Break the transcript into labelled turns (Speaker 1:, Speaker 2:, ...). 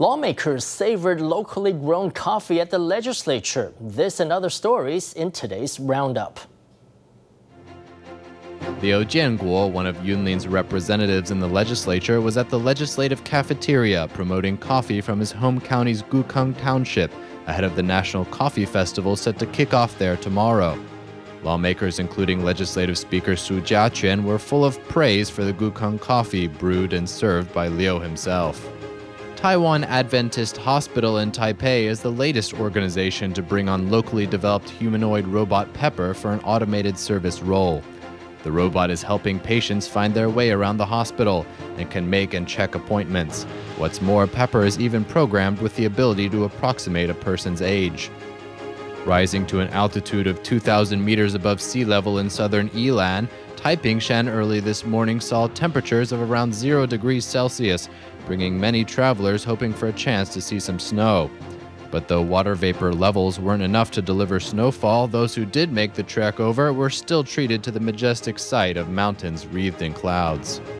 Speaker 1: Lawmakers savored locally grown coffee at the legislature. This and other stories in today's Roundup.
Speaker 2: Liu Chien-kuo, one of Yunlin's representatives in the legislature, was at the legislative cafeteria promoting coffee from his home county's Gukeng Township ahead of the National Coffee Festival set to kick off there tomorrow. Lawmakers, including Legislative Speaker Su Jia-chyuan, were full of praise for the Gukeng coffee brewed and served by Liu himself. Taiwan Adventist Hospital in Taipei is the latest organization to bring on locally developed humanoid robot Pepper for an automated service role. The robot is helping patients find their way around the hospital and can make and check appointments. What's more, Pepper is even programmed with the ability to approximate a person's age. Rising to an altitude of 2,000 meters above sea level in southern Yilan, Taipingshan early this morning saw temperatures of around 0 degrees Celsius, bringing many travelers hoping for a chance to see some snow. But though water vapor levels weren't enough to deliver snowfall, those who did make the trek over were still treated to the majestic sight of mountains wreathed in clouds.